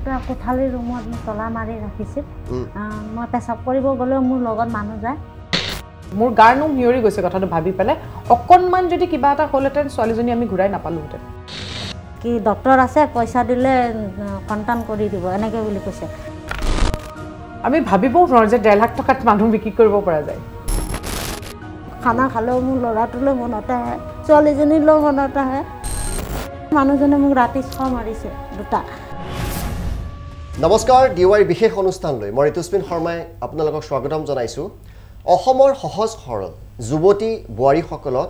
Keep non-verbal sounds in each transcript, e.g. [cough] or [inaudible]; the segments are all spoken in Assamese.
এটা কোঠালি ৰুমত মোক তলা মাৰি ৰাখিছিল। মই পেচাব কৰিব গ'লেও মোৰ লগত মানুহ যায়। মোৰ গাৰ নোম সিঁয়ৰি গৈছে কথাটো ভাবি পেলাই। অকণমান যদি কিবা এটা হ'লহেঁতেন ছোৱালীজনী আমি ঘূৰাই নাপালোহেঁতেন। কি ডক্তৰ আছে পইচা দিলে সন্তান কৰি দিব এনেকৈ বুলি কৈছে। আমি ভাবিবও নোৱাৰোঁ যে ডেৰ লাখ টকাত মানুহ বিক্ৰী কৰিব পৰা যায়। খানা খালেও মোৰ ল'ৰাটোলৈ মনত আহে ছোৱালীজনীলৈও মনত আহে। মানুহজনে মোক ৰাতি ছ মাৰিছে দুটা। নমস্কাৰ ডি ৱাইৰ বিশেষ অনুষ্ঠানলৈ মই ঋতুস্মিন শৰ্মাই আপোনালোকক স্বাগতম জনাইছোঁ। অসমৰ সহজ সৰল যুৱতী বোৱাৰীসকলক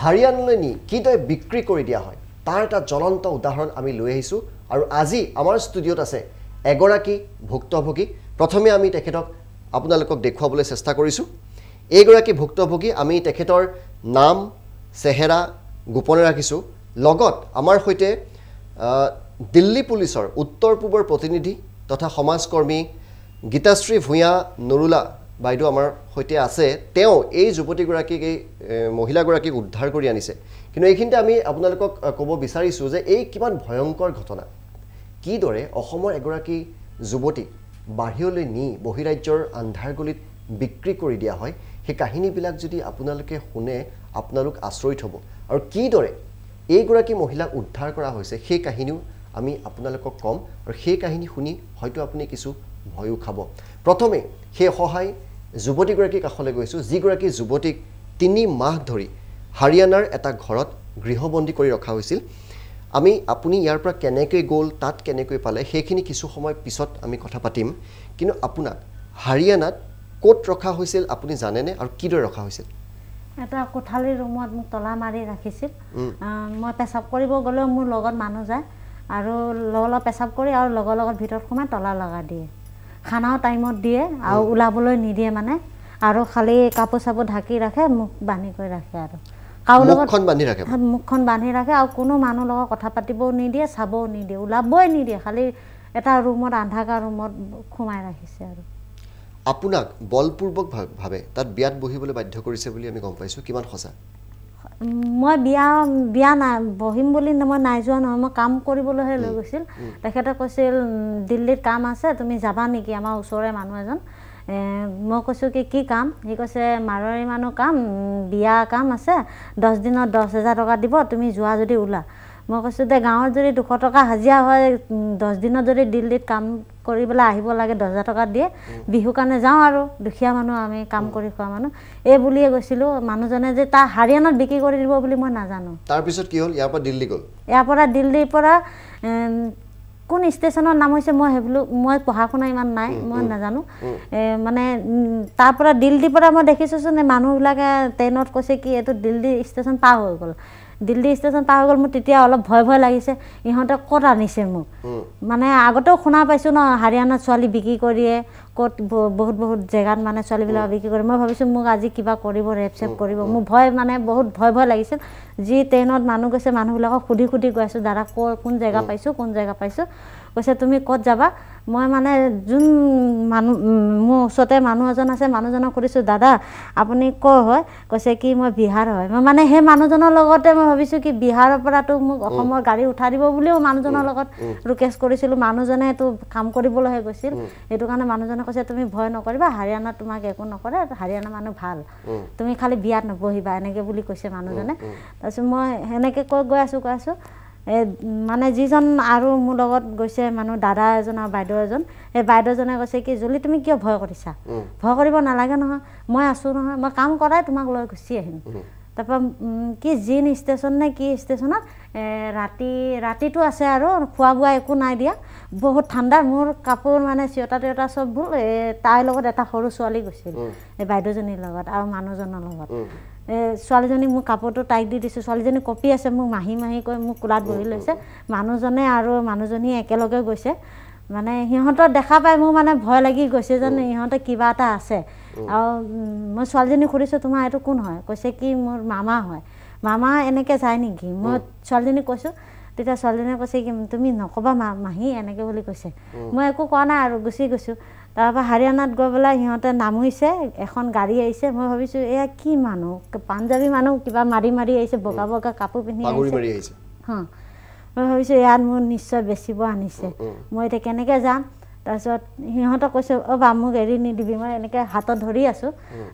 হাৰিয়ানালৈ নি কিদৰে বিক্ৰী কৰি দিয়া হয় তাৰ এটা জ্বলন্ত উদাহৰণ আমি লৈ আহিছোঁ আৰু আজি আমাৰ ষ্টুডিঅ'ত আছে এগৰাকী ভুক্তভোগী। প্ৰথমে আমি তেখেতক আপোনালোকক দেখুৱাবলৈ চেষ্টা কৰিছোঁ। এইগৰাকী ভুক্তভোগী আমি তেখেতৰ নাম চেহেৰা গোপনে ৰাখিছোঁ। লগত আমাৰ সৈতে দিল্লী পুলিচৰ উত্তৰ পূবৰ প্ৰতিনিধি তথা সমাজকৰ্মী গীতাশ্ৰী ভূঞা নৰুলা বাইদেউ আমাৰ সৈতে আছে। তেওঁ এই যুৱতীগৰাকীক এই মহিলাগৰাকীক উদ্ধাৰ কৰি আনিছে। কিন্তু এইখিনিতে আমি আপোনালোকক ক'ব বিচাৰিছোঁ যে এই কিমান ভয়ংকৰ ঘটনা। কিদৰে অসমৰ এগৰাকী যুৱতীক বাহিৰলৈ নি বহিৰাজ্যৰ আন্ধাৰগলিত বিক্ৰী কৰি দিয়া হয় সেই কাহিনীবিলাক যদি আপোনালোকে শুনে আপোনালোক আচৰিত হ'ব। আৰু কিদৰে এইগৰাকী মহিলাক উদ্ধাৰ কৰা হৈছে সেই কাহিনীও আমি আপোনালোকক ক'ম আৰু সেই কাহিনী শুনি হয়তো আপুনি কিছু ভয়ো খাব। প্ৰথমে সেই অসহায় যুৱতীগৰাকীৰ কাষলৈ গৈছোঁ। যিগৰাকী যুৱতীক তিনি মাহ ধৰি হাৰিয়ানাৰ এটা ঘৰত গৃহবন্দী কৰি ৰখা হৈছিল। আমি আপুনি ইয়াৰ পৰা কেনেকৈ গ'ল তাত কেনেকৈ পালে সেইখিনি কিছু সময় পিছত আমি কথা পাতিম। কিন্তু আপোনাক হাৰিয়ানাত ক'ত ৰখা হৈছিল আপুনি জানেনে আৰু কিদৰে ৰখা হৈছিল? এটা কোঠালি ৰুমত মোক তলা মাৰি ৰাখিছিল। মই পেচাব কৰিব গ'লেও মোৰ লগত মানুহ যায়। আৰু লগৰ লগত পেচাব কৰি আৰু লগৰ লগত ভিতৰত সোমাই তলা লগাই দিয়ে। খানাও টাইমত দিয়ে আৰু ওলাবলৈ নিদিয়ে মানে। আৰু খালি কাপোৰ চাপোৰ ঢাকি ৰাখে মুখ বান্ধি কৰি ৰাখে আৰু। কাৰো লগত মুখখন বান্ধি ৰাখে মুখখন বান্ধি ৰাখে আৰু কোনো মানুহ লগত কথা পাতিবও নিদিয়ে চাবও নিদিয়ে ওলাবই নিদিয়ে খালি এটা ৰুমত আন্ধাকাৰ ৰুমত সোমাই ৰাখিছে আৰু। আপোনাক বলপূৰ্বক ভা- ভাৱে তাত বিয়াত বহিবলৈ বাধ্য কৰিছে বুলি আমি গম পাইছোঁ কিমান সঁচা? মই বিয়া বিয়া নাই বহিম বুলি মই নাই যোৱা নহয় মই কাম কৰিবলৈহে লৈ গৈছিল। তেখেতে কৈছিল দিল্লীত কাম আছে তুমি যাবা নেকি? আমাৰ ওচৰৰে মানুহ এজন। মই কৈছোঁ কি কি কাম? সি কৈছে মাৰোৱাৰী মানুহ কাম বিয়া কাম আছে দহ দিনত দহ হেজাৰ টকা দিব তুমি যোৱা যদি ওলা। মই কৈছোঁ দে গাঁৱত যদি দুশ টকা হাজিৰা হয় দহ দিনত যদি দিল্লীত কাম কৰি পেলাই আহিব লাগে দহ হাজাৰ টকা দিয়ে। বিহু কাৰণে যাওঁ আৰু দুখীয়া মানুহ আমি কাম কৰি খোৱা মানুহ। এই বুলিয়ে গৈছিলোঁ মানুহজনে যে তাৰ হাৰিয়ানাত বিক্ৰী কৰি দিব বুলি মই নাজানো। তাৰপিছত কি হ'ল? ইয়াৰ পৰা দিল্লী গ'ল। ইয়াৰ পৰা দিল্লীৰ পৰা কোন ষ্টেচনৰ নাম হৈছে মই সেইবোৰ মই পঢ়া শুনা ইমান নাই মই নাজানো। মানে তাৰ পৰা দিল্লীৰ পৰা মই দেখিছোঁচোন মানুহবিলাকে ট্ৰেইনত কৈছে কি এইটো দিল্লী ষ্টেচন পাৰ হৈ গ'ল। দিল্লী ষ্টেচন পাৰ হৈ গ'ল মোৰ তেতিয়া অলপ ভয় ভয় লাগিছে। ইহঁতে ক'ত আনিছে মোক। মানে আগতেও শুনা পাইছোঁ ন হাৰিয়ানাত ছোৱালী বিক্ৰী কৰিয়ে ক'ত বহুত বহুত জেগাত মানে ছোৱালীবিলাক বিক্ৰী কৰে। মই ভাবিছোঁ মোক আজি কিবা কৰিব ৰেপ চেপ কৰিব। মোৰ ভয় মানে বহুত ভয় ভয় লাগিছিল যি ট্ৰেইনত মানুহ গৈছে মানুহবিলাকক সুধি সুধি গৈ আছোঁ দাদা ক'ৰ কোন জেগা পাইছোঁ কোন জেগা পাইছোঁ? কৈছে তুমি ক'ত যাবা? মই মানে যোন মানুহ মোৰ ওচৰতে মানুহ এজন আছে মানুহজনক সুধিছোঁ দাদা আপুনি ক'ৰ হয়? কৈছে কি মই বিহাৰ হয়। মই মানে সেই মানুহজনৰ লগতে মই ভাবিছোঁ কি বিহাৰৰ পৰাতো মোক অসমৰ গাড়ী উঠাই দিব বুলিও মানুহজনৰ লগত ৰিকুৱেষ্ট কৰিছিলোঁ। মানুহজনে এইটো কাম কৰিবলৈহে গৈছিল। সেইটো কাৰণে মানুহজনে কৈছে তুমি ভয় নকৰিবা হাৰিয়ানাত তোমাক একো নকৰে হাৰিয়ানা মানুহ ভাল। তুমি খালি বিয়াত নবহিবা এনেকৈ বুলি কৈছে মানুহজনে। তাৰপিছত মই সেনেকৈ কৈ গৈ আছোঁ গৈ আছোঁ। মানে যিজন আৰু মোৰ লগত গৈছে মানুহ দাদা এজন আৰু বাইদেউ এজন সেই বাইদেউজনে কৈছে কি জুলি তুমি কিয় ভয় কৰিছা? ভয় কৰিব নালাগে নহয় মই আছোঁ নহয় মই কাম কৰাই তোমাক লৈ গুচি আহিম। তাৰপৰা কি জিন ষ্টেচন নে কি ষ্টেচনত ৰাতি ৰাতিটো আছে আৰু খোৱা বোৱা একো নাই দিয়া। বহুত ঠাণ্ডা মোৰ কাপোৰ মানে চিৰতা তিৰতা চববোৰ এই তাইৰ লগত এটা সৰু ছোৱালী গৈছিল এই বাইদেউজনীৰ লগত আৰু মানুহজনৰ লগত। ছোৱালীজনীক মোক কাপোৰটো তাইক দি দিছোঁ। ছোৱালীজনী কঁপি আছে মোক মাহী মাহী কৈ মোক কোলাত বহি লৈছে। মানুহজনে আৰু মানুহজনী একেলগে গৈছে। মানে সিহঁতৰ দেখা পাই মোৰ মানে ভয় লাগি গৈছে যেন ইহঁতে কিবা এটা আছে। আৰু মই ছোৱালীজনীক সুধিছোঁ তোমাৰ এইটো কোন হয়? কৈছে কি মোৰ মামা হয়। মামা এনেকৈ যায় নেকি? মই ছোৱালীজনীক কৈছোঁ তেতিয়া ছোৱালীজনীয়ে কৈছে কি তুমি নক'বা মা মাহী এনেকৈ বুলি কৈছে। মই একো কোৱা নাই আৰু গুচি গৈছোঁ। তাৰপৰা হাৰিয়ানাত গৈ পেলাই সিহঁতে নামিছে এখন গাড়ী আহিছে। মই ভাবিছোঁ এয়া কি মানুহ? পাঞ্জাবী মানুহ কিবা মাৰি মাৰি আহিছে বগা বগা কাপোৰ পিন্ধি আহিছে। হা। মই ভাবিছোঁ ইয়াত মোৰ নিশ্চয় বেচিব আনিছে। মই এতিয়া কেনেকৈ যাম? তাৰপিছত সিহঁতক কৈছোঁ অ' বা মোক এৰি নিদিবি। মই এনেকৈ হাতত ধৰি আছোঁ।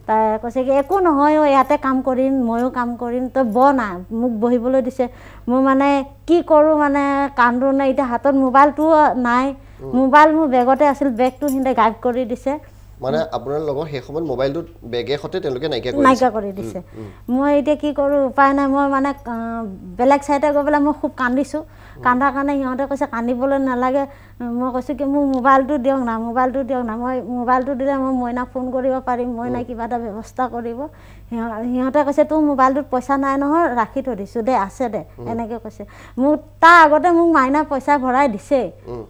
তাই কৈছে কি একো নহয় অ' ইয়াতে কাম কৰিম ময়ো কাম কৰিম। তই ব না মোক বহিবলৈ দিছে। মোৰ মানে কি কৰোঁ মানে কান্দো নে এতিয়া হাতত মোবাইলটোও নাই। মোবাইল মোৰ বেগতে আছিল বেগটো সিহঁতে গাইব কৰি দিছে। মানে আপোনাৰ লগত সেই সময়ত মোবাইলটো বেগে সতে তেওঁলোকে নাইকিয়া কৰি নাইকিয়া কৰি দিছে। মই এতিয়া কি কৰোঁ উপায় নাই মই মানে বেলেগ চাইডে গৈ পেলাই মই খুব কান্দিছোঁ। কান্দাৰ কাৰণে সিহঁতে কৈছে কান্দিবলৈ নালাগে। মই কৈছোঁ কি মোক মোবাইলটো দিয়ক না মোবাইলটো দিয়ক না। মই মোবাইলটো দিলে মই মইনাক ফোন কৰিব পাৰিম মইনাই কিবা এটা ব্যৱস্থা কৰিব। সিহঁত কৈছে তোৰ মোবাইলটোত পইচা নাই নহয় ৰাখি থৈ দিছোঁ দে আছে দে। এনেকৈ কৈছে। মোক তাৰ আগতে মোক মাইনা পইচা ভৰাই দিছেই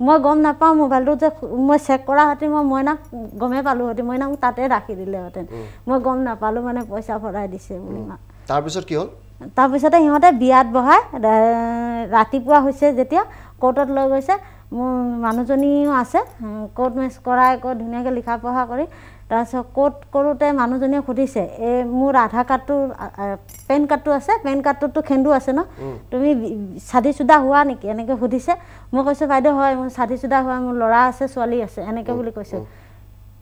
মই গম নাপাওঁ মোবাইলটো যে মই চেক কৰা হেঁতেন মই মইনাক গমেই পালোঁহেঁতেন মইনাক মোক তাতে ৰাখি দিলেহেঁতেন মই গম নাপালোঁ মানে পইচা ভৰাই দিছে বুলি তাৰপিছত কি হ'ল? তাৰপিছতে সিহঁতে বিয়াত বহাই ৰাতিপুৱা হৈছে যেতিয়া কোৰ্টত লৈ গৈছে। মোৰ মানুহজনীও আছে কোৰ্ট মেচ কৰাই কৈ ধুনীয়াকৈ লিখা পঢ়া কৰি তাৰপিছত কোৰ্ট কৰোঁতে মানুহজনীয়ে সুধিছে এই মোৰ আধাৰ কাৰ্ডটো পেন কাৰ্ডটো আছে পেন কাৰ্ডটোতো খেন্দু আছে ন? তুমি চাধি চুদা হোৱা নেকি? এনেকৈ সুধিছে। মই কৈছোঁ বাইদেউ হয় মোৰ চাধি চুদা হোৱা মোৰ ল'ৰা আছে ছোৱালী আছে এনেকৈ বুলি কৈছোঁ।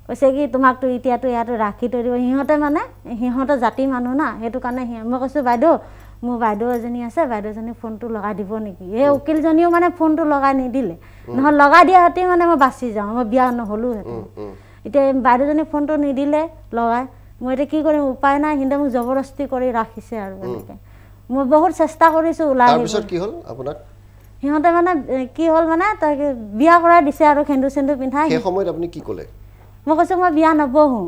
কৈছে কি তোমাকতো এতিয়াতো ইয়াতো ৰাখি থৈ দিব। সিহঁতে মানে সিহঁতৰ জাতি মানুহ না সেইটো কাৰণে সিহঁত মই কৈছোঁ বাইদেউ মোৰ বাইদেউ এজনী আছে বাইদেউজনী ফোনটো লগাই দিব নেকি? এই উকিলজনীও মানে ফোনটো লগাই নিদিলে। নহয় লগাই দিয়া হেঁতেন মানে মই বাচি যাওঁ মই বিয়া নহ'লোহেঁতেন। এতিয়া বাইদেউজনী ফোনটো নিদিলে লগাই মই এতিয়া কি কৰিম উপায় নাই সিহঁতে মোক জবৰদস্তি কৰি ৰাখিছে আৰু এনেকৈ। মই বহুত চেষ্টা কৰিছোঁ ওলাই কি হ'ল আপোনাক? সিহঁতে মানে কি হ'ল মানে তাক বিয়া কৰাই দিছে আৰু সেন্দুৰ চেন্দুৰ পিন্ধাই। সেই সময়ত আপুনি কি ক'লে? মই কৈছোঁ মই বিয়া নবহোঁ।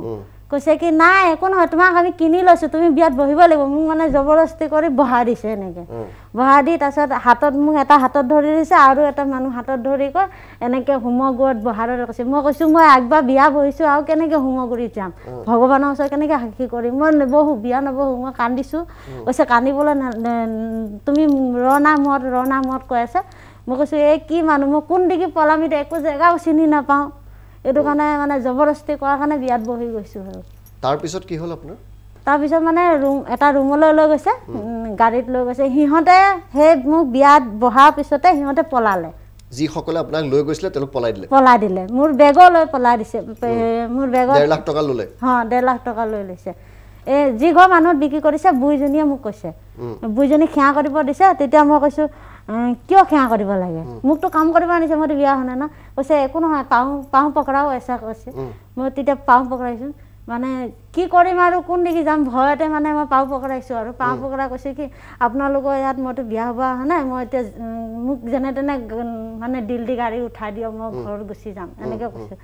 কৈছে কি নাই একো নহয় তোমাক আমি কিনি লৈছোঁ তুমি বিয়াত বহিব লাগিব। মোক মানে জবৰদস্তি কৰি বহাই দিছে এনেকৈ। বহাই দি তাৰপিছত হাতত মোক এটা হাতত ধৰি দিছে আৰু এটা মানুহ হাতত ধৰি কৈ এনেকৈ হোমগুৰিত বহাৰত কৈছে। মই কৈছোঁ মই একবাৰ বিয়া বহিছোঁ আৰু কেনেকৈ হোমগুৰিত যাম? ভগৱানৰ ওচৰত কেনেকৈ সাক্ষী কৰিম? মই নবহোঁ বিয়া নবহোঁ মই কান্দিছোঁ। কৈছে কান্দিবলৈ তুমি ৰণা মত ৰণা মত কৈ আছে? মই কৈছোঁ এই কি মানুহ? মই কোন দিগি পলামিত একো জেগাও চিনি নাপাওঁ। এইটো কাৰণে মানে জবৰদস্তি কৰাৰ কাৰণে বিয়াত বহি গৈছোঁ আৰু। তাৰপিছত কি হ'ল আপোনাৰ? তাৰপিছত মানে ৰুম এটা ৰুমলৈ লৈ গৈছে গাড়ীত লৈ গৈছে। সিহঁতে সেই মোক বিয়াত বহাৰ পিছতে সিহঁতে পলালে। যিসকলে আপোনাক লৈ গৈছিলে তেওঁলোক পলাই দিলে? পলাই দিলে। মোৰ বেগো লৈ পলাই দিছে। মোৰ বেগত ডেৰ লাখ টকা ল'লে? অঁ ডেৰ লাখ টকা লৈ লৈছে। এই যি ঘৰ মানুহত বিক্ৰী কৰিছে বুঢ়ীজনীয়ে মোক কৈছে। বুঢ়ীজনীক সেৱা কৰিব দিছে। তেতিয়া মই কৈছোঁ "উম, কিয় সেৱা কৰিব লাগে? মোকতো কাম কৰিব আনিছে মইতো বিয়া হোৱা নাই ন? কৈছে একো নহয় পাওঁ পাওঁ পকৰাও এচা কৈছে। মই তেতিয়া পাওঁ পকৰাইছোঁ। মানে কি কৰিম আৰু কোন দিগি যাম? ভয়তে মানে মই পাওঁ পকৰাইছোঁ আৰু। পাওঁ পকৰা কৈছে কি আপোনালোকৰ ইয়াত মইতো বিয়া হ'ব অহা নাই মই এতিয়া মোক যেনে তেনে মানে দিল দি গাড়ী উঠাই দিয়ক মই ঘৰত গুচি যাম এনেকৈ কৈছোঁ।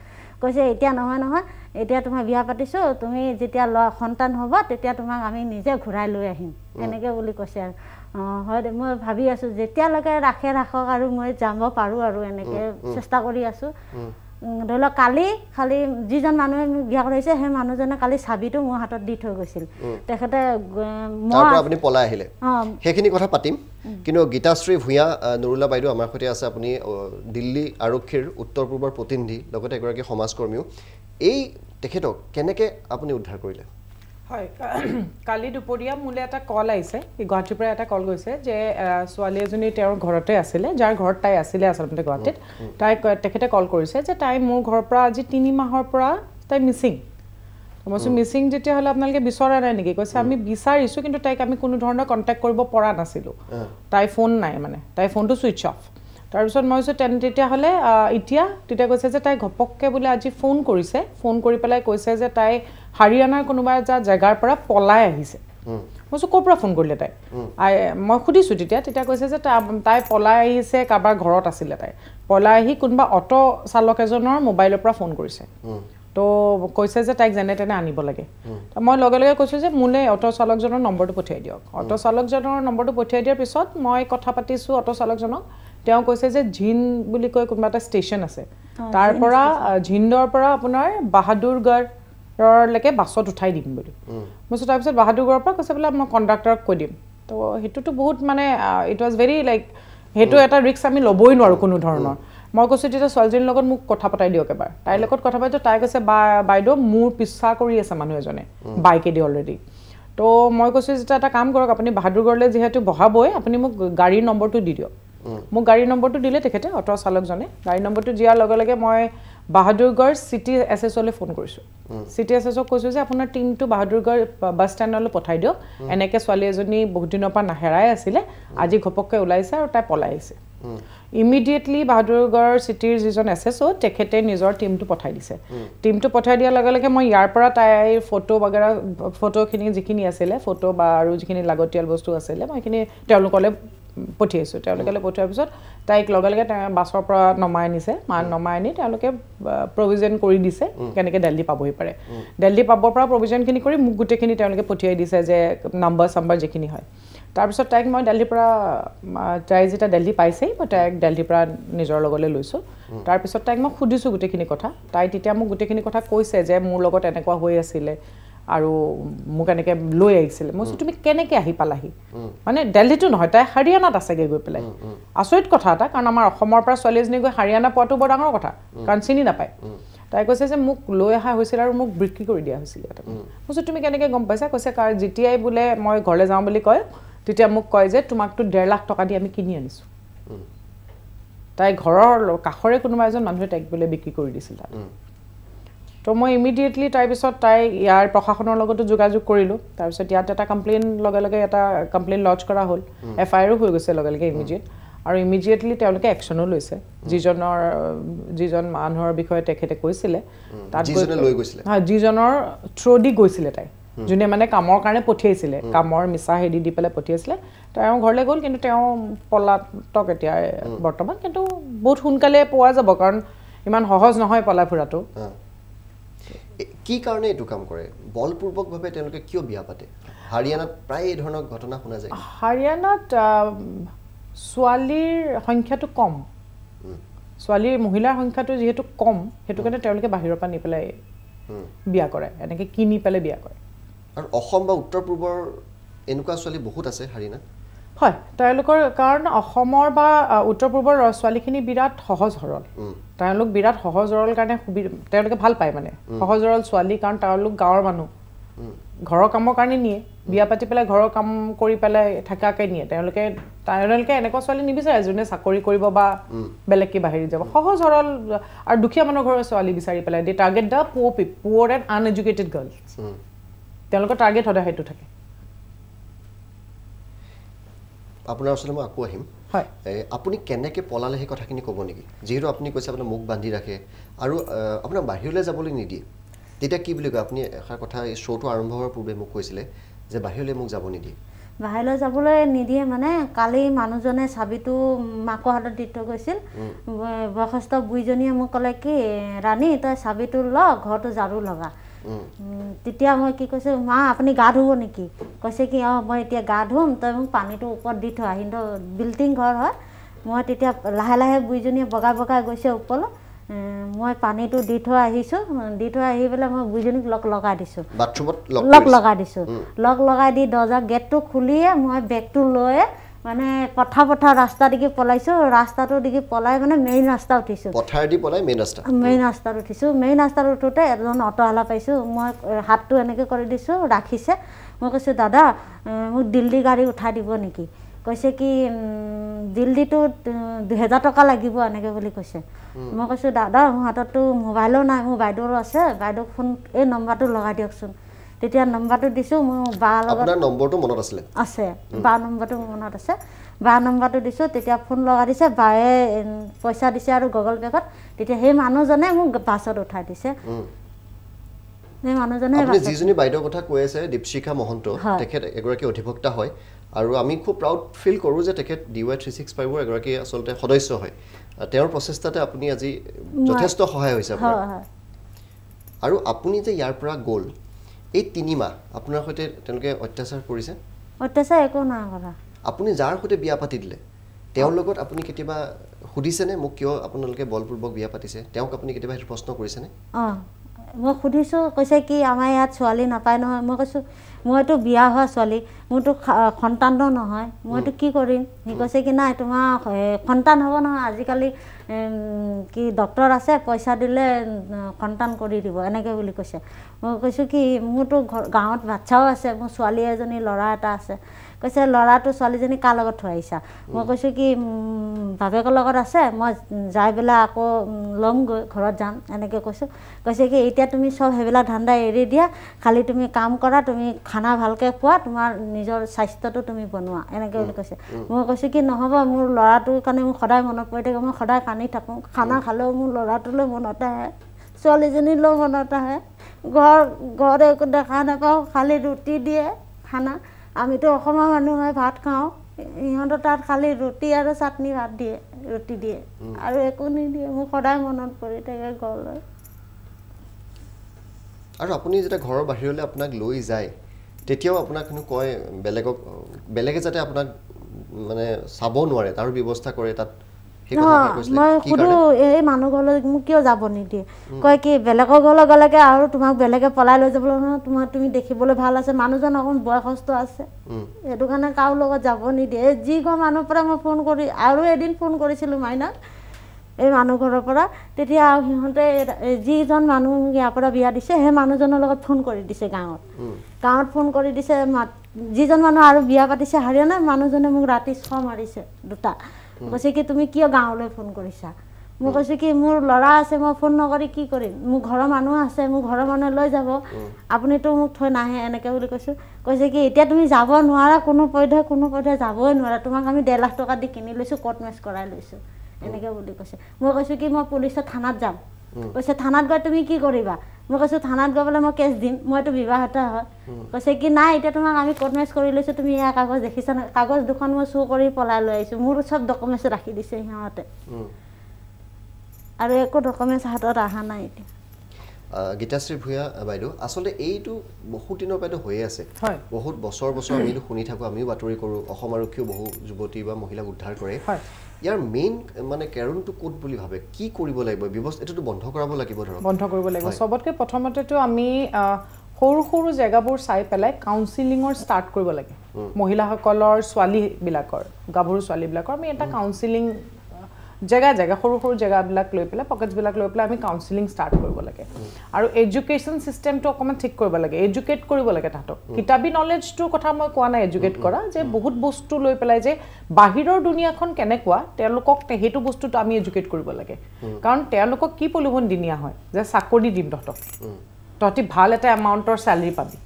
কৈছে এতিয়া নহয় নহয় এতিয়া তোমাৰ বিয়া পাতিছোঁ তুমি যেতিয়া ল সন্তান হ'ব তেতিয়া তোমাক আমি নিজে ঘূৰাই লৈ আহিম এনেকৈ বুলি কৈছে আৰু। অঁ হয় দে মই ভাবি আছোঁ যেতিয়ালৈকে ৰাখে ৰাখক আৰু মই যাব পাৰোঁ আৰু এনেকৈ চেষ্টা কৰি আছোঁ। ধৰি লওক কালি খালি যিজন মানুহে মোক বিয়া কৰাইছে সেই মানুহজনে কালি চাবিটো মোৰ হাতত দি থৈ গৈছিল। তেখেতে আপুনি পলাই আহিলে। সেইখিনি কথা পাতিম। কিন্তু গীতাশ্ৰী ভূঞা নুৰুলা বাইদেউ আমাৰ সৈতে আছে। আপুনি দিল্লী আৰক্ষীৰ উত্তৰ পূৰ্বৰ প্ৰতিনিধি লগতে এগৰাকী সমাজকৰ্মীও। এই তেখেতক কেনেকৈ আপুনি উদ্ধাৰ কৰিলে? হয় [clears throat] কালি দুপৰীয়া মোলৈ এটা কল আহিছে গুৱাহাটীৰ পৰা এটা কল গৈছে যে ছোৱালী এজনী তেওঁৰ ঘৰতে আছিলে যাৰ ঘৰত তাই আছিলে আচলতে গুৱাহাটীত। তাই তেখেতে কল কৰিছে যে তাই মোৰ ঘৰৰ পৰা আজি তিনি মাহৰ পৰা তাই মিচিং মই কৈছোঁ মিচিং তেতিয়াহ'লে আপোনালোকে বিচৰা নাই নেকি? কৈছে আমি বিচাৰিছোঁ কিন্তু তাইক আমি কোনো ধৰণৰ কণ্টেক্ট কৰিব পৰা নাছিলোঁ। তাই ফোন নাই মানে তাই ফোনটো ছুইচ অফ তাৰপিছত মই কৈছোঁ তেন তেতিয়াহ'লে এতিয়া? তেতিয়া কৈছে যে তাই ঘপককৈ বোলে আজি ফোন কৰিছে। ফোন কৰি পেলাই কৈছে যে তাই হাৰিয়ানাৰ কোনোবা এটা জেগাৰ পৰা পলাই আহিছে। মই কৈছোঁ ক'ৰ পৰা ফোন কৰিলে তাই? মই সুধিছোঁ তেতিয়া তেতিয়া কৈছে যে তাই- পলাই আহিছে কাৰোবাৰ ঘৰত আছিলে তাই। পলাই আহি কোনোবা অ'টো চালক এজনৰ মোবাইলৰ পৰা ফোন কৰিছে। তো কৈছে যে তাইক যেনে তেনে আনিব লাগে। মই লগে লগে কৈছোঁ যে মোলৈ অ'টো চালকজনৰ নম্বৰটো পঠিয়াই দিয়ক। অ'টো চালকজনৰ নম্বৰটো পঠিয়াই দিয়াৰ পিছত মই কথা পাতিছোঁ অ'টো চালকজনক। তেওঁ কৈছে যে ঝিন বুলি কৈ কোনোবা এটা ষ্টেচন আছে। তাৰ পৰা ঝিন্দৰ পৰা আপোনাৰ বাহাদুৰগড়লৈকে বাছত উঠাই দিম বুলি। মই কৈছোঁ তাৰপিছত বাহাদুৰগড়ৰ পৰা কৈছে বোলে মই কণ্ডাক্টৰক কৈ দিম। তো সেইটোতো বহুত মানে ইট ৱাজ ভেৰি লাইক সেইটো এটা ৰিস্ক আমি ল'বই নোৱাৰোঁ কোনো ধৰণৰ। মই কৈছোঁ তেতিয়া ছোৱালীজনীৰ লগত মোক কথা পতাই দিয়ক এবাৰ। তাইৰ লগত কথা পাতি তাই কৈছে বা বাইদেউ মোৰ পিছা কৰি আছে মানুহ এজনে বাইকেদি অলৰেডি তো মই কৈছোঁ যেতিয়া এটা কাম কৰক আপুনি বাহাদুৰগড়লৈ যিহেতু বহাবই আপুনি মোক গাড়ীৰ নম্বৰটো দি দিয়ক। মোক গাড়ী নম্বৰটো দিলে তেখেতে অট' চালকজনে। গাড়ী নম্বৰটো দিয়াৰ লগে লগে মই বাহাদুৰগড় চিটি এছ এছ অ'লৈ ফোন কৰিছোঁ। চিটি এছ এছক কৈছোঁ যে আপোনাৰ টীমটো বাহাদুৰগড় বাছ ষ্টেণ্ডলৈ পঠাই দিয়ক। এনেকৈ ছোৱালী এজনী বহুত দিনৰ পৰা হেৰাই আছিলে আজি ঘপককৈ ওলাইছে আৰু তাই পলাই আহিছে। ইমিডিয়েটলি বাহাদুৰগড় চিটিৰ যিজন এছ এছ অ' তেখেতে নিজৰ টীমটো পঠাই দিছে। টীমটো পঠাই দিয়াৰ লগে লগে মই ইয়াৰ পৰা তাইৰ ফটো বাগেৰা ফটোখিনি যিখিনি আছিলে ফটো বা আৰু যিখিনি লাগতিয়াল বস্তু আছিলে মই সেইখিনি তেওঁলোকলৈ পঠিয়াইছোঁ। তেওঁলোকলৈ পঠিওৱাৰ পিছত তাইক লগে লগে বাছৰ পৰা নমাই আনিছে। নমাই আনি তেওঁলোকে প্ৰভিজন কৰি দিছে কেনেকৈ দেলহি পাবহি পাৰে। দেলহি পাব পৰা প্ৰভিজনখিনি কৰি মোক গোটেইখিনি তেওঁলোকে পঠিয়াই দিছে যে নাম্বাৰ চাম্বাৰ যিখিনি হয়। তাৰপিছত তাইক মই দেলহিৰ পৰা তাই যেতিয়া দেলহি পাইছেই মই তাইক দেলহিৰ পৰা নিজৰ লগলৈ লৈছোঁ। তাৰপিছত তাইক মই সুধিছোঁ গোটেইখিনি কথা। তাই তেতিয়া মোক গোটেইখিনি কথা কৈছে যে মোৰ লগত এনেকুৱা হৈ আছিলে। আৰু মোক এনেকৈ লৈ আহিছিলে। মই কৈছোঁ তুমি কেনেকৈ আহি পালাহি? মানে দেলহিতো নহয় তাই হাৰিয়ানাত আছেগৈ গৈ পেলাই। আচৰিত কথা এটা কাৰণ আমাৰ অসমৰ পৰা ছোৱালী এজনী গৈ হাৰিয়ানা পোৱাটো বৰ ডাঙৰ কথা কাৰণ চিনি নাপায়। তাই কৈছে যে মোক লৈ অহা হৈছিল আৰু মোক বিক্ৰী কৰি দিয়া হৈছিলে ইয়াতে মই কৈছোঁ তুমি কেনেকৈ গম পাইছা? কৈছে কাৰণ যেতিয়াই বোলে মই ঘৰলৈ যাওঁ বুলি কয় তেতিয়া মোক কয় যে তোমাকতো ডেৰ লাখ টকা দি আমি কিনি আনিছোঁ। তাই ঘৰৰ কাষৰে কোনোবা এজন মানুহে তাইক বোলে বিক্ৰী কৰি দিছিল তাত। তো মই ইমিডিয়েটলি তাৰপিছত তাই ইয়াৰ প্ৰশাসনৰ লগতো যোগাযোগ কৰিলোঁ। তাৰপিছত ইয়াত এটা কমপ্লেইন লগে লগে এটা কমপ্লেইন লঞ্চ কৰা হ'ল। এফ আই আৰো হৈ গৈছে লগে লগে ইমিডিয়েট আৰু ইমিডিয়েটলি তেওঁলোকে একশ্যনো লৈছে। যিজনৰ যিজন মানুহৰ বিষয়ে তেখেতে কৈছিলে তাত হয় যিজনৰ থ্ৰ' দি গৈছিলে তাই। যোনে মানে কামৰ কাৰণে পঠিয়াইছিলে কামৰ মিছা হেৰি দি পেলাই পঠিয়াইছিলে। তেওঁ ঘৰলৈ গ'ল কিন্তু তেওঁ পলাতক এতিয়া বৰ্তমান। কিন্তু বহুত সোনকালে পোৱা যাব কাৰণ ইমান সহজ নহয় পলাই ফুৰাটো। কি কাৰণে এইটো কাম কৰে? বলপূৰ্বকভাৱে তেওঁলোকে কিয় বিয়া পাতে? হাৰিয়ানাত প্ৰায় এই ধৰণৰ ঘটনা শুনা যায়। হাৰিয়ানাত ছোৱালীৰ সংখ্যাটো কম। ছোৱালীৰ মহিলাৰ সংখ্যাটো যিহেতু কম সেইটো কাৰণে তেওঁলোকে বাহিৰৰ পৰা নি পেলাই। বিয়া কৰে এনেকৈ কিনি পেলাই বিয়া কৰে। আৰু অসম বা উত্তৰ পূৰ্বৰ এনেকুৱা ছোৱালী বহুত আছে হাৰিয়ানাত। হয় তেওঁলোকৰ কাৰণ অসমৰ বা উত্তৰ পূৰ্বৰ ল'ৰা- ছোৱালীখিনি বিৰাট সহজ সৰল। তেওঁলোক বিৰাট সহজ সৰল কাৰণে সুবি তেওঁলোকে ভাল পায় মানে। সহজ সৰল ছোৱালী কাৰণ তেওঁলোক গাঁৱৰ মানুহ। ঘৰৰ কামৰ কাৰণে নিয়ে। বিয়া পাতি পেলাই ঘৰৰ কাম কৰি পেলাই থাকাকৈ নিয়ে। তেওঁলোকে তেওঁলোকে এনেকুৱা ছোৱালী নিবিচাৰে যোনে চাকৰি কৰিব বা বেলেগ কিবা যাব। সহজ সৰল আৰু দুখীয়া মানুহৰ ঘৰৰ ছোৱালী বিচাৰি পেলাই। The target the poor poor and uneducated girls. তেওঁলোকৰ টাৰ্গেট সদায় সেইটো থাকে। আপোনাৰ ওচৰলৈ মই আকৌ আহিম। হয়। আপুনি কেনেকৈ পলালে সেই কথাখিনি ক'ব নেকি? যিহেতু আপুনি কৈছে আপোনাৰ মুখ বান্ধি ৰাখে আৰু আহ, আপোনাক বাহিৰলৈ যাবলৈ নিদিয়ে। তেতিয়া কি বুলি কয় আপুনি এষাৰ কথা এই শ্ব'টো আৰম্ভ হোৱাৰ পূৰ্বে মোক কৈছিলে যে বাহিৰলৈ মোক যাব নিদিয়ে। বাহিৰলৈ যাবলৈ নিদিয়ে মানে কালি মানুহজনে চাবিটো মাকৰ হাতত দি থৈ গৈছিল। বয়সস্থ বুঢ়ীজনীয়ে মোক ক'লে কি ৰাণী তই চাবিটো ল ঘৰটো ঝাৰু লগা। তেতিয়া মই কি কৈছোঁ মা আপুনি গা ধুব নেকি? কৈছে কি অঁ মই এতিয়া গা ধুম তই মোক পানীটো ওপৰত দি থোৱা। কিন্তু বিল্ডিং ঘৰ হয় মই তেতিয়া লাহে লাহে বুঢ়ীজনীয়ে বগাই বগাই গৈছে ওপৰলৈ। মই পানীটো দি থৈ আহিছোঁ দি থৈ আহি পেলাই মই বুঢ়ীজনীক লগ লগাই দিছোঁ। লগ। লগাই দিছোঁ। লগ লগাই দি দৰ্জা গেটটো খুলিয়ে মই বেগটো লৈয়ে মানে পথাৰ পথাৰ ৰাস্তা দিগি পলাইছোঁ ৰাস্তাটো দিগি পলাই মানে মেইন ৰাস্তা উঠিছোঁ। পথাৰ দি পলাই মেইন ৰাস্তা। মেইন ৰাস্তাত উঠিছোঁ। মেইন ৰাস্তাত উঠোঁতে এজন অট'ৱালা পাইছোঁ। মই হাতটো এনেকৈ কৰি দিছোঁ ৰাখিছে। মই কৈছোঁ দাদা মোক দিল্লী গাড়ী উঠাই দিব নেকি? কৈছে কি দিল্লীটোত উম, দুহেজাৰ টকা লাগিব এনেকৈ বুলি কৈছে। মই কৈছোঁ দাদা মোৰ হাতততো মোবাইলো নাই মোৰ বাইদেউৰো আছে। বাইদেউক ফোন এই নম্বৰটো লগাই দিয়কচোন। তেতিয়া নম্বৰটো দিছোঁ মোৰ বা লগত আপোনাৰ নম্বৰটো মনত আছিলে। আছে বা নম্বৰটো মোৰ মনত আছে। বা নম্বৰটো দিছোঁ তেতিয়া ফোন লগাই দিছে বায়ে পইচা দিছে আৰু গুগল পে'ত তেতিয়া সেই মানুহজনে মোক বাছত উঠাই দিছে। সেই মানুহজনে যিজনী বাইদেউৰ কথা কৈ আছে দীপশিখা মহন্ত। তেখেত এগৰাকী অধিবক্তা হয়। আৰু আমি খুব প্ৰাউড ফিল কৰোঁ যে তেখেত ডি ৱাই থ্ৰী ছিক্স ফাইভৰ এগৰাকী আচলতে সদস্য হয়। তেওঁৰ প্ৰচেষ্টাতে আপুনি আজি যথেষ্ট সহায় হৈছে আপোনাৰ। আৰু আপুনি যে ইয়াৰ পৰা গ'ল এই তিনিমাহ আপোনাৰ সৈতে তেওঁলোকে অত্যাচাৰ কৰিছে? অত্যাচাৰ একো নাই কৰা। আপুনি যাৰ সৈতে বিয়া পাতি দিলে তেওঁৰ লগত আপুনি কেতিয়াবা সুধিছেনে মোক কিয় আপোনালোকে বলপূৰ্বক বিয়া পাতিছে? তেওঁক আপুনি কেতিয়াবা সেইটো প্ৰশ্ন কৰিছেনে? অঁ। মই সুধিছোঁ কৈছে কি আমাৰ ইয়াত ছোৱালী নাপায় নহয়। মই কৈছোঁ মইতো বিয়া হোৱা ছোৱালী মোৰতো সন্তানো নহয়। মইতো কি কৰিম? সি কৈছে কি নাই তোমাৰ সন্তান হ'ব নহয়। আজিকালি কি ডক্তৰ আছে পইচা দিলে সন্তান কৰি দিব এনেকৈ বুলি কৈছে। মই কৈছোঁ কি মোৰতো ঘৰ গাঁৱত বাচ্ছাও আছে মোৰ ছোৱালী এজনী ল'ৰা এটা আছে। কৈছে ল'ৰাটো ছোৱালীজনী কাৰ লগত থৈ আহিছা? মই কৈছোঁ কি বাপেকৰ লগত আছে মই যাই পেলাই আকৌ ল'মগৈ ঘৰত যাম। এনেকৈ কৈছোঁ। কৈছে কি এতিয়া তুমি চব সেইবিলাক ধান্দা এৰি দিয়া খালি তুমি কাম কৰা তুমি খানা ভালকৈ খোৱা তোমাৰ নিজৰ স্বাস্থ্যটো তুমি বনোৱা। এনেকৈ বুলি কৈছে। মই কৈছোঁ কি নহ'ব মোৰ ল'ৰাটোৰ কাৰণে মোক সদায় মনত পৰি থাকে মই সদায় কান্দি থাকোঁ। খানা খালেও মোৰ ল'ৰাটোলৈ মনত আহে ছোৱালীজনীলৈও মনত আহে। ঘৰ ঘৰত একো দেখা নাপাওঁ খালি ৰুটি দিয়ে খানা। আমিতো অসমৰ মানুহ হয় ভাত খাওঁ। সিহঁতৰ তাত খালি ৰুটি আৰু চাটনি ভাত দিয়ে ৰুটি দিয়ে। আৰু একো নিদিয়ে মোক সদায় মনত পৰি থাকে ঘৰলৈ আৰু আপুনি যেতিয়া ঘৰৰ বাহিৰলৈ আপোনাক লৈ যায় তেতিয়াও আপোনাক কিন্তু কয় বেলেগক বেলেগে যাতে আপোনাক মানে চাব নোৱাৰে তাৰো ব্যৱস্থা কৰে তাত। মই সুধো? এই মানুহ ঘৰলৈ মোক কিয় যাব নিদিয়ে? কয় কি বেলেগৰ ঘৰলৈ গ'লেগে আৰু তোমাক বেলেগে পলাই লৈ যাবলৈ নহয়। তোমাৰ তুমি দেখিবলৈ ভাল আছে। মানুহজন অকণ বয়সস্থ আছে। সেইটো কাৰণে কাৰো লগত যাব নিদিয়ে। যি ঘৰ মানুহৰ পৰা মই ফোন কৰি আৰু এদিন ফোন কৰিছিলোঁ মাইনাক এই মানুহ ঘৰৰ পৰা। তেতিয়া সিহঁতে যিজন মানুহ ইয়াৰ পৰা বিয়া দিছে সেই মানুহজনৰ লগত ফোন কৰি দিছে গাঁৱত। গাঁৱত ফোন কৰি দিছে যিজন মানুহ আৰু বিয়া পাতিছে হাৰিয়ানা মানুহজনে মোক ৰাতি ছ মাৰিছে দুটা। কৈছে কি তুমি কিয় গাঁৱলৈ ফোন কৰিছা? মই কৈছোঁ কি মোৰ ল'ৰা আছে মই ফোন নকৰি কি কৰিম? মোৰ ঘৰৰ মানুহ আছে মোৰ ঘৰৰ মানুহে লৈ যাব। আপুনিতো মোক থৈ নাহে এনেকৈ বুলি কৈছোঁ। কৈছে কি এতিয়া তুমি যাব নোৱাৰা কোনো পধ্যে কোনো পধ্যে যাবই নোৱাৰা। তোমাক আমি ডেৰ লাখ টকা দি কিনি লৈছোঁ কৰ্ট মেচ কৰাই লৈছোঁ? এনেকৈ বুলি কৈছে। মই কৈছোঁ কি মই পুলিচৰ থানাত যাম। কৈছে থানাত গৈ তুমি কি কৰিবা? মই কৈছোঁ থানাত গৈ পেলাই মই কেছ দিম মইতো বিবাহিত হয়। কৈছে কি নাই এতিয়া তোমাক আমি কৰ্ট কৰি লৈছোঁ তুমি এয়া কাগজ দেখিছা নহয় কাগজ দুখন মই চুৰ কৰি পলাই লৈ আহিছোঁ। মোৰ চব ডকুমেণ্টছ ৰাখি দিছে সিহঁতে। আৰু একো ডকুমেণ্টছ হাতত অহা নাই এতিয়া। গীতাশ্ৰী ভূঞা বাইদেউ আচলতে এইটো বহুত দিনৰ পৰাইতো হৈয়ে আছে। হয়। বহুত বছৰ বছৰ আমি এইটো শুনি থাকোঁ আমিও বাতৰি কৰোঁ অসম আৰক্ষীয়েও বহু যুৱতী বা মহিলাক উদ্ধাৰ কৰে। হয়। ইয়াৰ মেইন মানে কাৰণটো ক'ত বুলি ভাবে? কি কৰিব লাগিব? ব্যৱস্থা এইটোতো বন্ধ কৰাব লাগিব ধৰক। বন্ধ কৰিব লাগিব। চবতকৈ প্ৰথমতেতো আমি সৰু সৰু জেগাবোৰ চাই পেলাই কাউন্সিলিঙৰ ষ্টাৰ্ট কৰিব লাগে। মহিলাসকলৰ ছোৱালীবিলাকৰ গাভৰু ছোৱালীবিলাকৰ। আমি এটা কাউন্সিলিং জেগা জেগা সৰু সৰু জেগাবিলাক লৈ পেলাই পকেটছবিলাক লৈ পেলাই আমি কাউন্সিলিং ষ্টাৰ্ট কৰিব লাগে। আৰু এডুকেশ্যন ছিষ্টেমটো অকণমান ঠিক কৰিব লাগে এডুকেট কৰিব লাগে তাহাঁতক। কিতাপী নলেজটোৰ কথা মই কোৱা নাই এডুকেট কৰা যে বহুত বস্তু লৈ পেলাই যে বাহিৰৰ দুনিয়াখন কেনেকুৱা তেওঁলোকক সেইটো বস্তুটো আমি এডুকেট কৰিব লাগে। কাৰণ তেওঁলোকক কি প্ৰলোভন দি নিয়া হয়? যে চাকৰি দিম তহঁতক। তহঁতি ভাল এটা এমাউণ্টৰ চেলাৰী পাবি।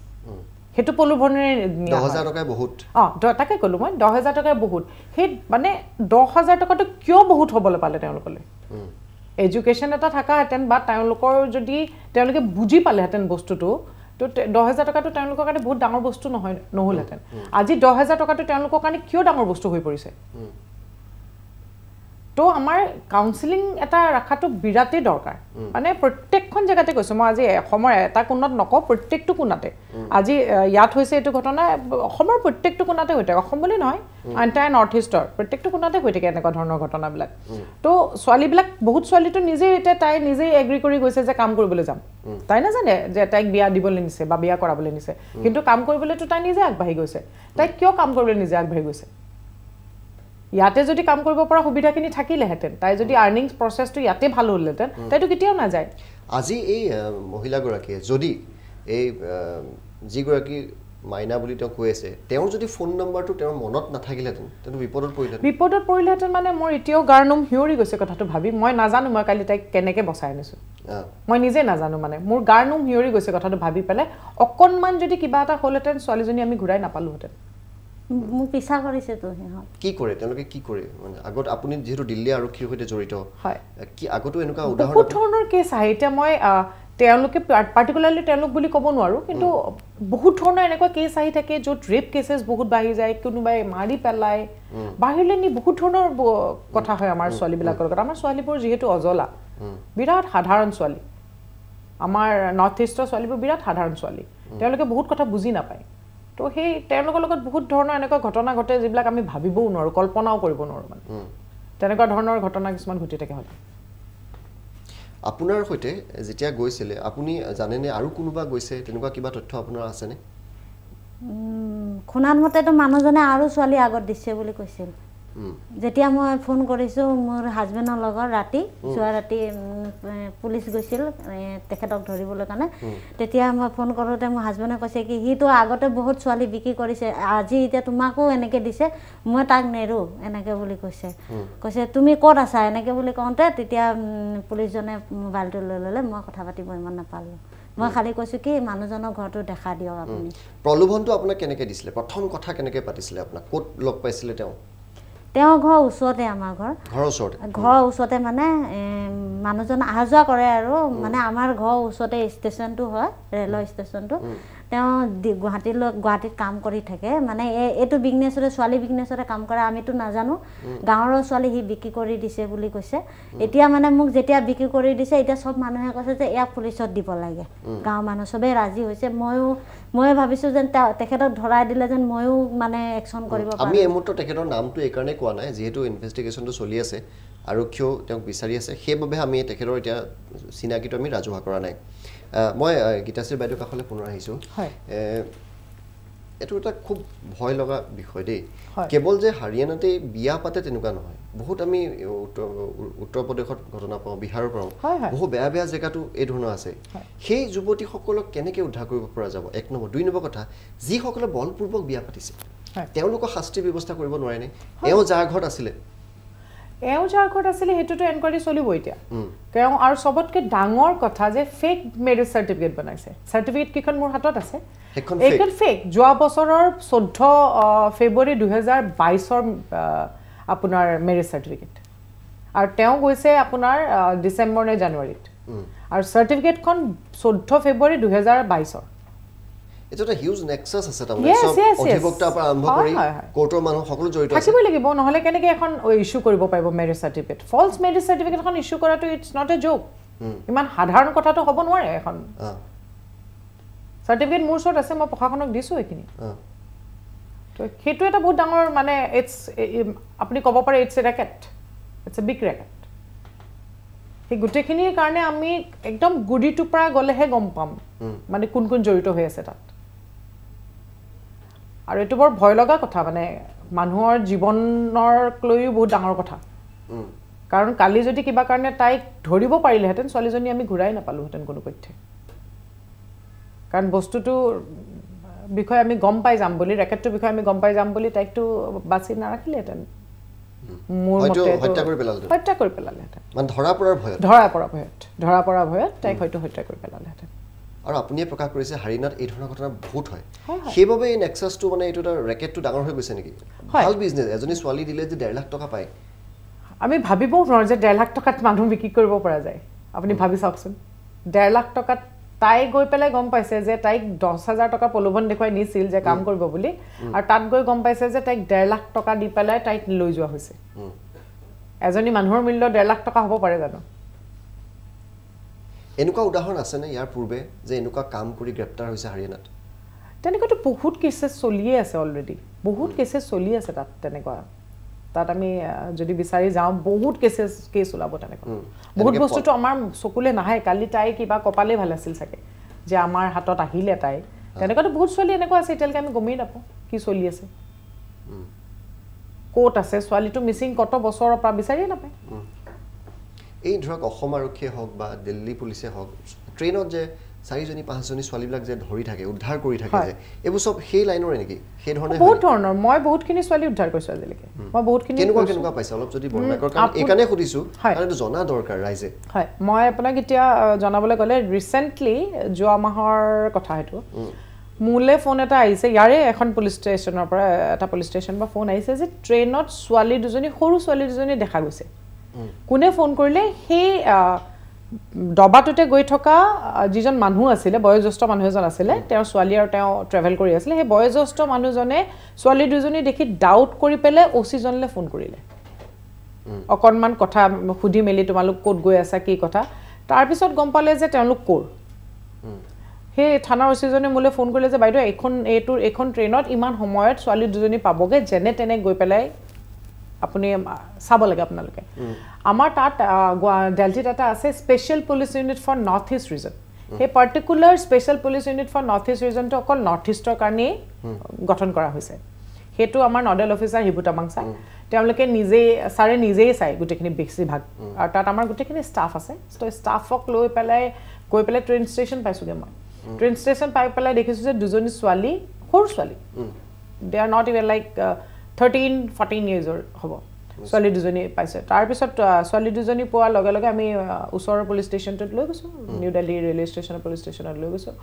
সেইটো প্ৰলোভনেৰে দহ। হাজাৰ টকাই বহুত। অঁ তাকে ক'লোঁ মই দহ হাজাৰ টকা বহুত। সেই মানে দহ হাজাৰ টকাটো কিয় বহুত হ'বলৈ পালে তেওঁলোকলৈ? এডুকেশ্যন এটা থকাহেঁতেন বা তেওঁলোকৰ যদি তেওঁলোকে বুজি পালেহেঁতেন বস্তুটো তো দহ হাজাৰ টকাটো তেওঁলোকৰ কাৰণে বহুত ডাঙৰ বস্তু নহয় নহ'লহেঁতেন। আজি দহ হাজাৰ টকাটো তেওঁলোকৰ কাৰণে কিয় ডাঙৰ বস্তু হৈ পৰিছে? তো আমাৰ কাউন্সিলিং এটা ৰখাটো বিৰাটেই দৰকাৰ। মানে প্ৰত্যেকখন জেগাতে কৈছোঁ মই আজি অসমৰ এটা কোণত নকওঁ প্ৰত্যেকটো কোণাতে। আজি ইয়াত হৈছে এইটো ঘটনা অসমৰ প্ৰত্যেকটো কোণাতে হৈ থাকে অসম বুলি নহয় এণ্টায়াৰ নৰ্থ ইষ্টৰ প্ৰত্যেকটো কোণাতে হৈ থাকে এনেকুৱা ধৰণৰ ঘটনাবিলাক। তো ছোৱালীবিলাক বহুত ছোৱালীটো নিজেই এতিয়া তাই নিজেই এগ্ৰি কৰি গৈছে যে কাম কৰিবলৈ যাম। তাই নাজানে যে তাইক বিয়া দিবলৈ নিছে বা বিয়া কৰাবলৈ নিছে। কিন্তু কাম কৰিবলৈতো তাই নিজে আগবাঢ়ি গৈছে। তাইক কিয় কাম কৰিবলৈ নিজে আগবাঢ়ি গৈছে? ইয়াতে যদি কাম কৰিব পৰা সুবিধাখিনি থাকিলেহেঁতেন তাই যদি আৰ্নিং প্ৰচেছটো ইয়াতে ভাল হ'লহেঁতেন তাইতো কেতিয়াও নাযায়। আজি এই মহিলাগৰাকীয়ে যদি এই যিগৰাকী মাইনা বুলি তেওঁ কৈ আছে তেওঁৰ যদি ফোন নম্বৰটো তেওঁৰ মনত নাথাকিলেহেঁতেন তেন্তে বিপদত পৰিলেহেঁতেন। বিপদত পৰিলেহেঁতেন মানে মোৰ এতিয়াও গাৰ নোম সিঁয়ৰি গৈছে কথাটো ভাবি মই নাজানো মই কালি তাইক কেনেকৈ বচাই আনিছোঁ। মই নিজে নাজানো মানে মোৰ গাৰ নোম সিঁয়ৰি গৈছে কথাটো ভাবি পেলাই অকণমান যদি কিবা এটা হ'লহেঁতেন ছোৱালীজনী আমি ঘূৰাই নাপালোহেঁতেন। মোক পিছা কৰিছেতো সিহঁত। কি কৰে? তেওঁলোকে কি কৰে? মানে আগত আপুনি যিহেতু দিল্লী আৰক্ষীৰ সৈতে জড়িত হয়। কি আগতো এনেকুৱা উদাহৰণ বহুত ধৰণৰ কেছ আহে। এতিয়া মই তেওঁলোকে পাৰ্টিকুলাৰলি তেওঁলোক বুলি ক'ব নোৱাৰোঁ কিন্তু বহুত ধৰণৰ এনেকুৱা কেছ আহি থাকে য'ত ৰেপ কেছেছ বহুত বাঢ়ি যায় কোনোবাই মাৰি পেলায়। বাহিৰলৈ নি বহুত ধৰণৰ কথা হয় আমাৰ ছোৱালীবিলাকৰ লগত। আমাৰ ছোৱালীবোৰ যিহেতু অজলা বিৰাট সাধাৰণ ছোৱালী। আমাৰ নৰ্থ ইষ্টৰ ছোৱালীবোৰ বিৰাট সাধাৰণ ছোৱালী। তেওঁলোকে বহুত কথা বুজি নাপায়। তো সেই তেওঁলোকৰ লগত বহুত ধৰণৰ এনেকুৱা ঘটনা ঘটে যিবিলাক আমি ভাবিবও নোৱাৰোঁ কল্পনাও কৰিব নোৱাৰোঁ মানে। তেনেকুৱা ধৰণৰ ঘটনা কিছুমান ঘটি থাকে হয়তো আপোনাৰ সৈতে যেতিয়া গৈছিলে আপুনি জানেনে আৰু কোনোবা গৈছে? তেনেকুৱা কিবা তথ্য আপোনাৰ আছেনে? শুনাত মতেতো মানুহজনে আৰু ছোৱালী আগত দিছে বুলি কৈছিল। যেতিয়া মই ফোন কৰিছোঁ মোৰ হাজবেণ্ডৰ লগত ৰাতি যোৱা ৰাতি পুলিচ গৈছিল তেখেতক ধৰিবলৈ কাৰণে। তেতিয়া মই ফোন কৰোঁতে মোৰ হাজবেণ্ডে কৈছে কি সিটো আগতে বহুত ছোৱালী বিক্ৰী কৰিছে আজি এতিয়া তোমাকো এনেকৈ দিছে মই তাক নেৰোঁ এনেকৈ বুলি কৈছে। কৈছে তুমি ক'ত আছা? এনেকৈ বুলি কওঁতে তেতিয়া পুলিচজনে মোবাইলটো লৈ ল'লে মই কথা পাতিব ইমান নাপালোঁ। মই খালি কৈছোঁ কি মানুহজনৰ ঘৰটো দেখা দিয়ক আপুনি। প্ৰলোভনটো আপোনাক কেনেকৈ দিছিলে? প্ৰথম কথা কেনেকৈ পাতিছিলে আপোনাক? ক'ত লগ পাইছিলে তেওঁ? তেওঁৰ ঘৰ ওচৰতে আমাৰ ঘৰ। ঘৰৰ ওচৰতে। ঘৰৰ ওচৰতে মানে মানুহজন অহা যোৱা কৰে আৰু। মানে আমাৰ ঘৰৰ ওচৰতে ষ্টেচনটো হয় ৰেলৰ ষ্টেচনটো। তেওঁ গুৱাহাটীলৈ গুৱাহাটীত কাম কৰি থাকে। মানে এই এইটো বিজনেছতে ছোৱালী বিজনেছতে কাম কৰে আমিতো নাজানো। গাঁৱৰ ছোৱালী সি বিক্ৰী কৰি দিছে বুলি কৈছে। এতিয়া মানে মোক যেতিয়া বিক্ৰী কৰি দিছে এতিয়া চব মানুহে কৈছে যে ইয়াক পুলিচত দিব লাগে। গাঁৱৰ মানুহ চবেই ৰাজি হৈছে। ময়ো ময়ো ভাবিছোঁ যেন তেখেতক ধৰাই দিলে যেন ময়ো মানে একশ্যন কৰিব আমি পাৰিম এই মুহূৰ্তত তেখেতৰ নামটো এইকাৰণে কোৱা নাই যিহেতু ইনভেষ্টিগেশ্যনটো চলি আছে আৰক্ষীয়েও তেওঁক বিচাৰি আছে সেইবাবে আমি তেখেতৰ এতিয়া চিনাকিটো আমি ৰাজহুৱা কৰা নাই মই গীতাশ্ৰী বাইদেউৰ কাষলৈ পুনৰ আহিছোঁ এইটো এটা খুব ভয় লগা বিষয় দেই। কেৱল যে হাৰিয়ানাতেই বিয়া পাতে তেনেকুৱা নহয় বহুত আমি উত্তৰ উত্তৰ প্ৰদেশত ঘটনা পাওঁ বিহাৰৰ হয়। বহু বেয়া বেয়া জেগাতো এই ধৰণৰ আছে। সেই যুৱতীসকলক কেনেকৈ উদ্ধাৰ কৰিব পৰা যাব এক নম্বৰ দুই নম্বৰ কথা যিসকলে বলপূৰ্বক বিয়া পাতিছে। তেওঁলোকক শাস্তিৰ ব্যৱস্থা কৰিব নোৱাৰেনে এওঁ যাৰ ঘৰত আছিলে। এওঁ যাৰ ঘৰত আছিলে সেইটোতো এনকুৱাৰী চলিব এতিয়া। তেওঁ আৰু চবতকৈ ডাঙৰ কথা যে ফেক মেৰেজ চাৰ্টিফিকেট বনাইছে। চাৰ্টিফিকেট কেইখন মোৰ হাতত আছে। এইখন ফেক যোৱা বছৰৰ চৈধ্য ফেব্ৰুৱাৰী দুহেজাৰ বাইছৰ আপোনাৰ মেৰেজ চাৰ্টিফিকেট আৰু তেওঁ গৈছে আপোনাৰ ডিচেম্বৰ নে জানুৱাৰীত। আৰু চাৰ্টিফিকেটখন চৈধ্য ফেব্ৰুৱাৰী দুহেজাৰ বাইছৰ এইটো এটা হিউজ নেক্সাছ আছে তাৰমানে। চব. অধিবক্তাৰ পৰা আৰম্ভ কৰি। কোৰ্টৰ মানুহ সকলো জড়িত আছে। থাকিবই লাগিব নহ'লে কেনেকৈ এখন ইছ্যু কৰিব পাৰিব marriage certificate false marriage certificate এখন ইছ্যু কৰাটো ইটছ নট এ জ'ক ইমান সাধাৰণ কথাটো হ'ব নোৱাৰে এখন। চাৰ্টিফিকেট মোৰ ওচৰত আছে মই প্ৰশাসনক দিছোঁ এইখিনি। সেইটো এটা বহুত ডাঙৰ মানে ইটছ আপুনি ক'ব পাৰে it's a racket it's a big racket সেই গোটেইখিনিৰ কাৰণে আমি একদম গুৰিটোৰ পৰা গ'লেহে গম পাম। মানে কোন কোন জড়িত হৈ আছে তাত। আৰু এইটো বৰ ভয় লগা কথা মানে মানুহৰ জীৱনক লৈও বহুত ডাঙৰ কথা। কাৰণ কালি যদি কিবা কাৰণে তাইক ধৰিব পাৰিলেহেঁতেন ছোৱালীজনী আমি ঘূৰাই নাপালোহেঁতেন কোনো পধ্যে কাৰণ বস্তুটো বিষয়ে আমি গম পাই যাম বুলি ৰেকেটটোৰ বিষয়ে আমি গম পাই যাম বুলি তাইকতো বাছি নাৰাখিলেহেঁতেন। মোৰ মতে হত্যা কৰি পেলালেহেঁতেন। ধৰা পৰা ভয়ত। ধৰা পৰা ভয়ত। তাইক হয়তো হত্যা কৰি পেলালেহেঁতেন। আৰু আপুনিয়ে প্ৰকাশ কৰিছে হাৰিয়ানাত এই ধৰণৰ ঘটনা বহুত হয়। সেইবাবে এই নেক্সাছটো মানে এইটো এটা ৰেকেটটো ডাঙৰ হৈ গৈছে নেকি। ভাল বিজনেছ এজনী ছোৱালী দিলে যে ডেৰ লাখ টকা পায়। আমি ভাবিবও নোৱাৰোঁ যে ডেৰ লাখ টকাত মানুহ বিক্ৰী কৰিব পৰা যায়। আপুনি ভাবি চাওকচোন। ডেৰ লাখ টকাত তাই গৈ পেলাই গম পাইছে যে তাইক দহ হাজাৰ টকা প্ৰলোভন দেখুৱাই নিছিল যে কাম কৰিব বুলি। আৰু তাত গৈ গম পাইছে যে তাইক ডেৰ লাখ টকা দি পেলাই তাইক লৈ যোৱা হৈছে। এজনী মানুহৰ মূল্য ডেৰ লাখ টকা হ'ব পাৰে জানো? এনেকুৱা উদাহৰণ আছেনে ইয়াৰ পূৰ্বে যে এনেকুৱা কাম কৰি গ্ৰেপ্তাৰ হৈছে হাৰিয়ানাত? তেনেকুৱাতো বহুত কেছেছ চলিয়ে আছে অলৰেডি বহুত কেছেছ চলি আছে তাত তেনেকুৱা। তাত আমি যদি বিচাৰি যাওঁ বহুত কেছেছ কেছ ওলাব তেনেকুৱা। বহুত বস্তুটো আমাৰ চকুলে নাহে। কালি তাই কিবা কপালেই ভাল আছিল চাগে যে আমাৰ হাতত আহিলে তাই। তেনেকুৱাতো বহুত ছোৱালী এনেকুৱা আছে। এতিয়ালৈকে আমি গমেই নাপাওঁ কি চলি আছে। ক'ত আছে? ছোৱালীটো মিচিং কত বছৰৰ পৰা বিচাৰিয়ে নাপায়। এই ধৰক অসম আৰক্ষীয়ে হওক বা দিল্লী পুলিচে হওক ট্ৰেইনত যে চাৰিজনী পাঁচজনী ছোৱালীবিলাক যে ধৰি থাকে উদ্ধাৰ কৰি থাকে। যে এইবোৰ চব সেই লাইনৰে নেকি? সেই ধৰণে বহুত ধৰণৰ। মই বহুতখিনি ছোৱালী উদ্ধাৰ কৰিছোঁ আজিলৈকে। মই বহুতখিনি কেনেকুৱা। কেনেকুৱা পাইছে? অলপ যদি বৰ্ণনা কৰক কাৰণ এইকাৰণে সুধিছোঁ। কাৰণ এইটো জনা দৰকাৰ ৰাইজে। হয়। মই আপোনাক এতিয়া জনাবলৈ গ'লে ৰিচেণ্টলি যোৱা মাহৰ কথা সেইটো। মোলৈ ফোন এটা আহিছে। ইয়াৰে এখন পুলিচ ষ্টেচনৰ পৰা এটা পুলিচ ষ্টেচনৰ পৰা ফোন আহিছে যে ট্ৰেইনত ছোৱালী দুজনী সৰু ছোৱালী দুজনী দেখা গৈছে। কোনে ফোন কৰিলে? সেই আহ, ডবাটোতে গৈ থকা যিজন মানুহ আছিলে বয়োজ্যেষ্ঠ মানুহ এজন আছিলে তেওঁৰ ছোৱালী আৰু তেওঁ ট্ৰেভেল কৰি আছিলে সেই বয়োজ্যেষ্ঠ মানুহজনে ছোৱালী দুজনী দেখি ডাউট কৰি পেলাই অ' চিজনলৈ ফোন কৰিলে। অকণমান কথা সুধি মেলি তোমালোক ক'ত গৈ আছা কি কথা? তাৰপিছত গম পালে যে তেওঁলোক ক'ৰ? সেই থানাৰ অচিজনে মোলৈ ফোন কৰিলে যে বাইদেউ এইখন এইটো এইখন ট্ৰেইনত ইমান সময়ত ছোৱালী দুজনী পাবগৈ যেনে তেনে গৈ পেলাই আপুনি চাব লাগে আপোনালোকে। আমাৰ তাত দেলহিত এটা আছে special police unit for north east region সেই particular special police unit for north east ৰিজনটো অকল নৰ্থ ইষ্টৰ কাৰণেই গঠন কৰা হৈছে। সেইটো আমাৰ নডেল অফিচাৰ হিবুতা মাংচা তেওঁলোকে নিজেই ছাৰে নিজেই চায় গোটেইখিনি বেছিভাগ। আৰু তাত আমাৰ গোটেইখিনি ষ্টাফ আছে। ত' ষ্টাফক লৈ পেলাই গৈ পেলাই ট্ৰেইন ষ্টেচন পাইছোগৈ মই। ট্ৰেইন ষ্টেচন পাই পেলাই দেখিছোঁ যে দুজনী ছোৱালী সৰু ছোৱালী। They are not even like thirteen fourteen ইয়েৰ্ছৰ হ'ব। ছোৱালী দুজনী পাইছে। তাৰপিছত ছোৱালী দুজনী পোৱাৰ লগে লগে আমি ওচৰৰ পুলিচ ষ্টেচনটোত লৈ গৈছোঁ। নিউ দিল্লী ৰেলৱে ষ্টেচনৰ পুলিচ ষ্টেচনত লৈ গৈছোঁ।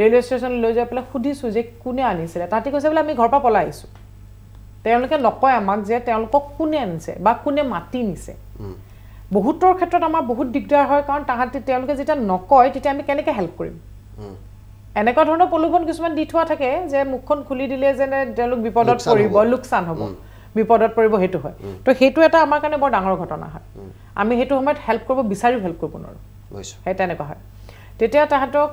ৰেলৱে ষ্টেচনত লৈ যাই পেলাই সুধিছোঁ যে কোনে আনিছিলে? তাতে কৈছে বোলে আমি ঘৰৰ পৰা পলাই আহিছোঁ। তেওঁলোকে নকয় আমাক যে তেওঁলোকক কোনে আনিছে বা কোনে মাতি নিছে। বহুতৰ ক্ষেত্ৰত আমাৰ বহুত দিগদাৰ হয় কাৰণ তাহাঁতি তেওঁলোকে যেতিয়া নকয় তেতিয়া আমি কেনেকৈ হেল্প কৰিম? এনেকুৱা ধৰণৰ প্ৰলোভন কিছুমান দি থোৱা থাকে যে মুখখন খুলি দিলে যেনে তেওঁলোক বিপদত পৰিব। লোকচান হ'ব। বিপদত পৰিব সেইটো হয়। তো সেইটো এটা আমাৰ কাৰণে বৰ ডাঙৰ ঘটনা হয়। আমি সেইটো সময়ত হেল্প কৰিব বিচাৰিও হেল্প কৰিব নোৱাৰোঁ। সেই তেনেকুৱা হয়। তেতিয়া তাহাঁতক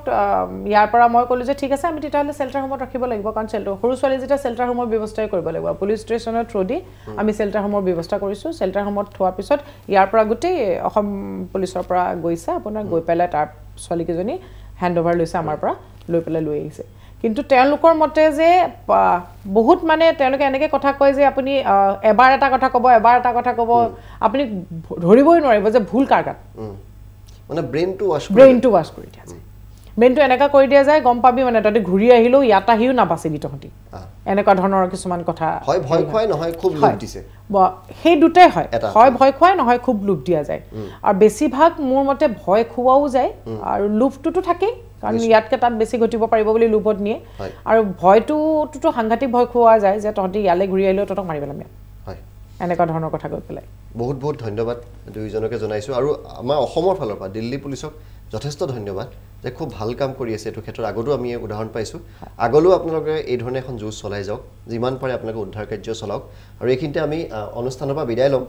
ইয়াৰ পৰা মই ক'লোঁ যে ঠিক আছে আমি তেতিয়াহ'লে চেল্টাৰ হোমত ৰাখিব লাগিব। কাৰণ চেল্টাৰ সৰু ছোৱালী যেতিয়া চেল্টাৰ হোমৰ ব্যৱস্থাই কৰিব লাগিব। পুলিচ ষ্টেচনৰ থ্ৰু দি আমি চেল্টাৰ হোমৰ ব্যৱস্থা কৰিছোঁ। চেল্টাৰ হোমত থোৱাৰ পিছত ইয়াৰ পৰা গোটেই অসম পুলিচৰ পৰা গৈছে। আপোনাৰ গৈ পেলাই তাৰ ছোৱালীকেইজনী হেণ্ড অভাৰ লৈছে আমাৰ পৰা। লৈ পেলাই লৈ আহিছে। কিন্তু তেওঁলোকৰ মতে যে বহুত মানে তেওঁলোকে এনেকৈ কথা কয় যে আপুনি এবাৰ এটা কথা ক'ব এবাৰ এটা কথা ক'ব আপুনি ধৰিবই নোৱাৰিব যে ভুল কাৰ গাত। মানে ব্ৰেইনটো ৱাছ ব্ৰেইনটো ৱাছ কৰি দিয়া যায়। ব্ৰেইনটো এনেকুৱা কৰি দিয়া যায় গম পাবি মানে তহঁতি ঘূৰি আহিলেও ইয়াত আহিও নাবাচিবি তহঁতি। এনেকুৱা ধৰণৰ কিছুমান কথা। হয় ভয় খুৱাই নহয় খুব লোভ হয়। দিছে। ব- সেই দুটাই হয়। হয় ভয় খুৱাই নহয় খুব লোভ দিয়া যায়। আৰু বেছিভাগ মোৰ মতে ভয় খুওৱাও যায় আৰু লোভটোতো থাকেই। কাৰণ ইয়াতকৈ তাত বেছি ঘটিব পাৰিব বুলি লোভত নিয়ে। আৰু ভয়টোতো সাংঘাতিক ভয় খুওৱা যায় যে তহঁতি ইয়ালৈ ঘূৰি আহিলেও তহঁতক মাৰি পেলাম ইয়াত এনেকুৱা ধৰণৰ কথা কৈ পেলাই। বহুত বহুত ধন্যবাদ দুয়োজনকে জনাইছোঁ। আৰু আমাৰ অসমৰ ফালৰ পৰা দিল্লী পুলিচক যথেষ্ট ধন্যবাদ যে খুব ভাল কাম কৰি আছে এইটো ক্ষেত্ৰত। আগতো আমি উদাহৰণ পাইছোঁ। আগলৈও আপোনালোকে এই ধৰণে এখন যুঁজ চলাই যাওক। যিমান পাৰে আপোনালোকে উদ্ধাৰ কাৰ্য চলাওক। আৰু এইখিনিতে আমি অনুষ্ঠানৰ পৰা বিদায় ল'ম।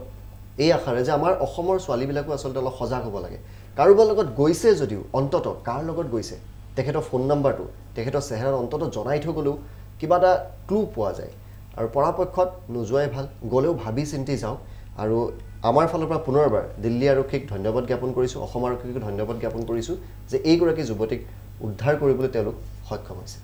এই আশাৰে যে আমাৰ অসমৰ ছোৱালীবিলাকো আচলতে অলপ সজাগ হ'ব লাগে। কাৰোবাৰ লগত গৈছে যদিও অন্ততঃ কাৰ লগত গৈছে তেখেতৰ ফোন নাম্বাৰটো তেখেতৰ চেহেৰাত অন্ততঃ জনাই থৈ গ'লেও কিবা এটা ক্লু পোৱা যায়। আৰু পৰাপক্ষত নোযোৱাই ভাল গ'লেও ভাবি চিন্তি যাওক আৰু আমাৰ ফালৰ পৰা পুনৰবাৰ দিল্লী আৰক্ষীক ধন্যবাদ জ্ঞাপন কৰিছোঁ অসম আৰক্ষীক ধন্যবাদ জ্ঞাপন কৰিছোঁ যে এইগৰাকী যুৱতীক উদ্ধাৰ কৰিবলৈ তেওঁলোক সক্ষম হৈছে।